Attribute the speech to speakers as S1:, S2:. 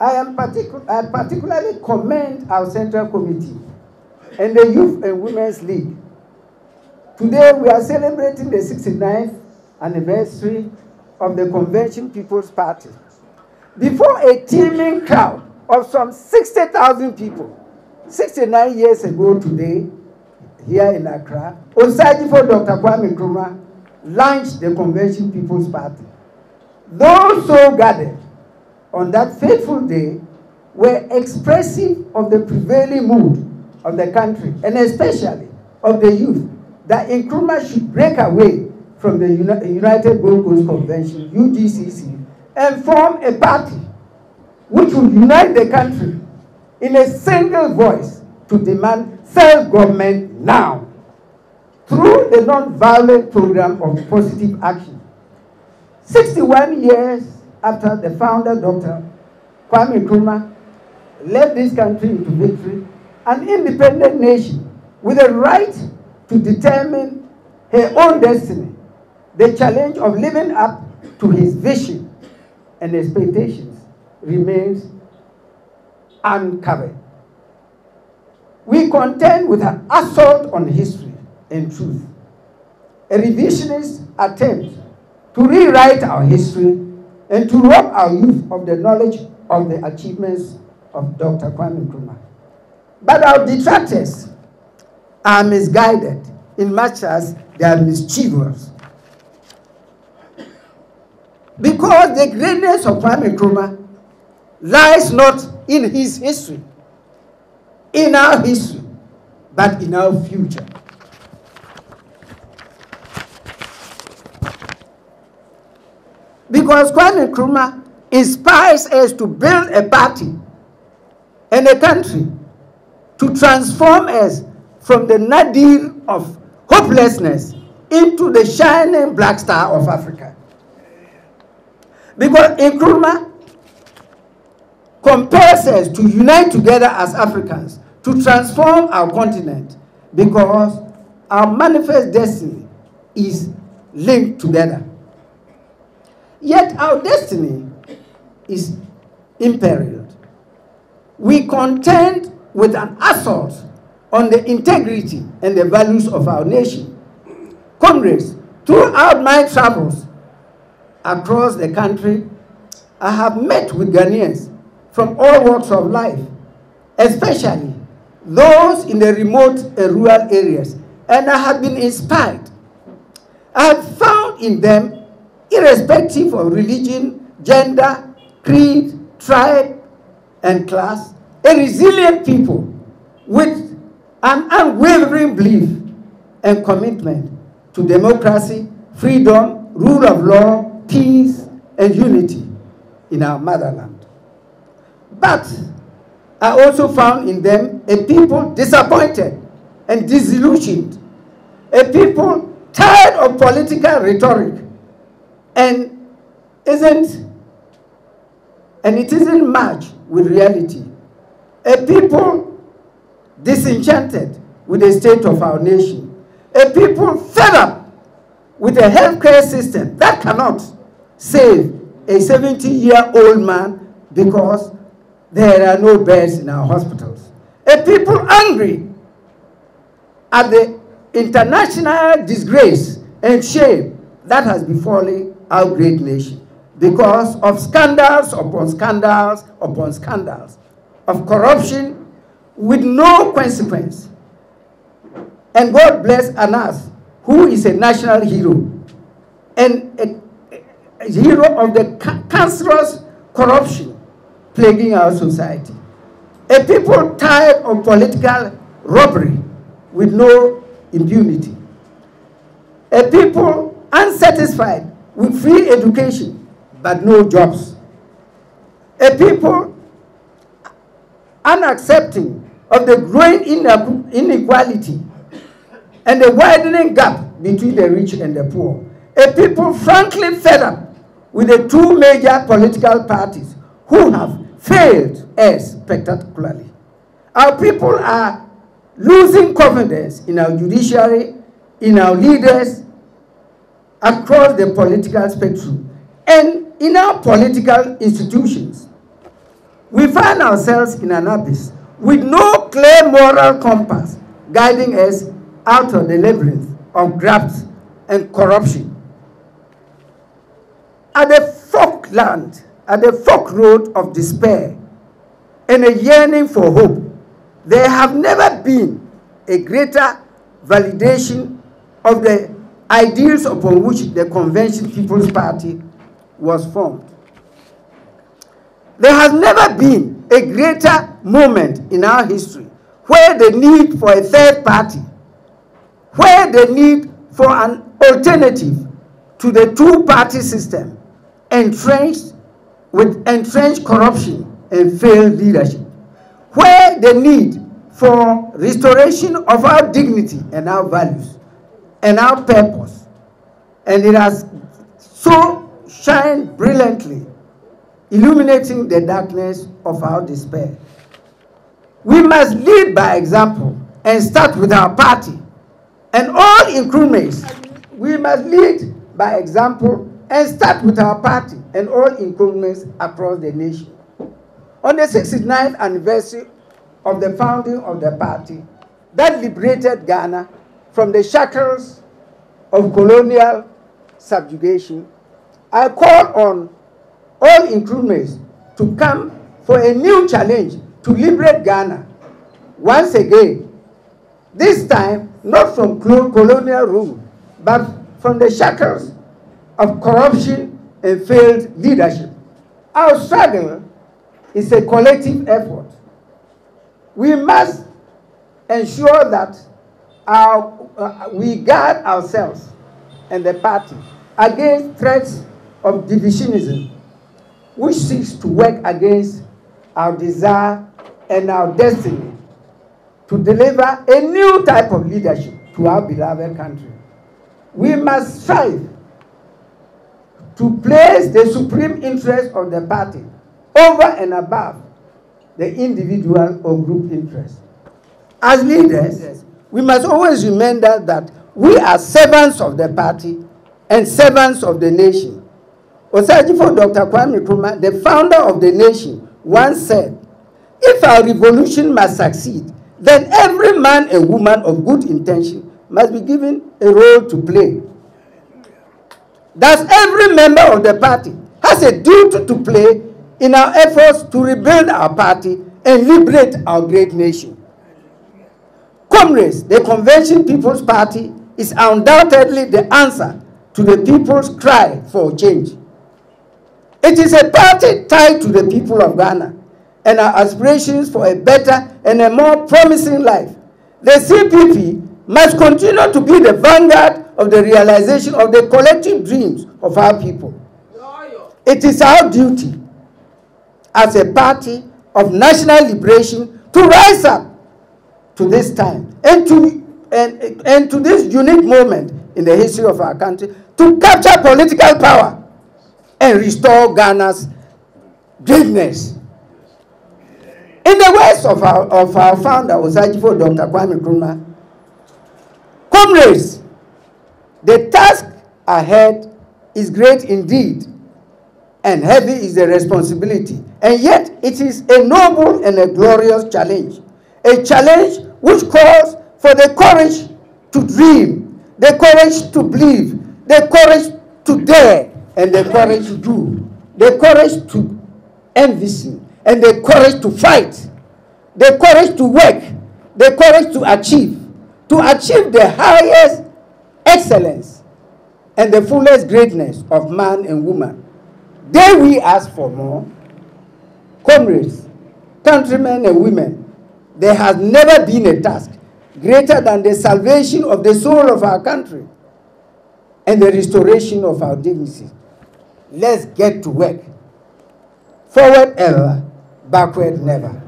S1: I, am particu I particularly commend our Central Committee and the Youth and Women's League. Today we are celebrating the 69th anniversary of the Convention People's Party. Before a teeming crowd of some 60,000 people, 69 years ago today, here in Accra, Osagyefo Dr. Kwame Nkrumah launched the Convention People's Party. Those so gathered on that fateful day were expressive of the prevailing mood of the country, and especially of the youth, that Nkrumah should break away from the Uni United Gold Coast Convention, UGCC, and form a party which would unite the country in a single voice to demand self-government now through the non-violent program of positive action. 61 years after the founder, Dr. Kwame Nkrumah, led this country into victory, an independent nation with a right to determine her own destiny, the challenge of living up to his vision and expectations remains uncovered. We contend with an assault on history and truth, a revisionist attempt to rewrite our history and to rob our youth of the knowledge of the achievements of Dr. Kwame Nkrumah. But our detractors are misguided in much as they are mischievous. Because the greatness of Kwame Nkrumah lies not in his history, in our history, but in our future. Because Kwame Nkrumah inspires us to build a party and a country to transform us from the nadir of hopelessness into the shining black star of Africa. Because Nkrumah compels us to unite together as Africans to transform our continent because our manifest destiny is linked together. Yet our destiny is imperiled. We contend with an assault on the integrity and the values of our nation. Comrades, throughout my travels across the country, I have met with Ghanaians from all walks of life, especially those in the remote and rural areas, and I have been inspired. I have found in them irrespective of religion, gender, creed, tribe, and class, a resilient people with an unwavering belief and commitment to democracy, freedom, rule of law, peace, and unity in our motherland. But I also found in them a people disappointed and disillusioned, a people tired of political rhetoric and isn't and it isn't matched with reality. A people disenchanted with the state of our nation. A people fed up with a healthcare system that cannot save a 70-year-old man because there are no beds in our hospitals. A people angry at the international disgrace and shame that has befallen our great nation because of scandals upon scandals upon scandals, of corruption with no consequence. And God bless Anas, who is a national hero and a, a hero of the cancerous corruption plaguing our society. A people tired of political robbery with no impunity. A people unsatisfied with free education but no jobs. A people unaccepting of the growing inequality and the widening gap between the rich and the poor. A people frankly fed up with the two major political parties who have failed us spectacularly. Our people are losing confidence in our judiciary, in our leaders, across the political spectrum, and in our political institutions. we find ourselves in an abyss with no clear moral compass guiding us out of the labyrinth of graft and corruption. At the fork land, at the fork road of despair and a yearning for hope, there have never been a greater validation of the ideals upon which the Convention People's Party was formed. There has never been a greater moment in our history where the need for a third party, where the need for an alternative to the two-party system entrenched with entrenched corruption and failed leadership, where the need for restoration of our dignity and our values and our purpose, and it has so shined brilliantly, illuminating the darkness of our despair. We must lead by example and start with our party and all incumbents. We must lead by example and start with our party and all incumbents across the nation. On the 69th anniversary of the founding of the party that liberated Ghana from the shackles of colonial subjugation, I call on all incumbents to come for a new challenge to liberate Ghana once again. This time, not from colonial rule, but from the shackles of corruption and failed leadership. Our struggle is a collective effort. We must ensure that our, uh, we guard ourselves and the party against threats of divisionism, which seeks to work against our desire and our destiny to deliver a new type of leadership to our beloved country. We must strive to place the supreme interest of the party over and above the individual or group interest. As leaders, we must always remember that we are servants of the party and servants of the nation. Osagyefo Dr. Kwame Nkrumah, the founder of the nation, once said, if our revolution must succeed, then every man and woman of good intention must be given a role to play. Thus, every member of the party has a duty to play in our efforts to rebuild our party and liberate our great nation. Comrades, the Convention People's Party is undoubtedly the answer to the people's cry for change. It is a party tied to the people of Ghana and our aspirations for a better and a more promising life. The CPP must continue to be the vanguard of the realization of the collective dreams of our people. It is our duty as a party of national liberation to rise up to this time and to, and, and to this unique moment in the history of our country to capture political power and restore Ghana's greatness. In the words of our, of our founder, Osagyefo Dr. Kwame Nkrumah, comrades, the task ahead is great indeed, and heavy is the responsibility. And yet, it is a noble and a glorious challenge. A challenge which calls for the courage to dream, the courage to believe, the courage to dare, and the courage to do, the courage to envision, and the courage to fight, the courage to work, the courage to achieve, to achieve the highest excellence and the fullest greatness of man and woman. Dare we ask for more? Comrades, countrymen and women, there has never been a task greater than the salvation of the soul of our country and the restoration of our dignity. Let's get to work. Forward ever, backward never.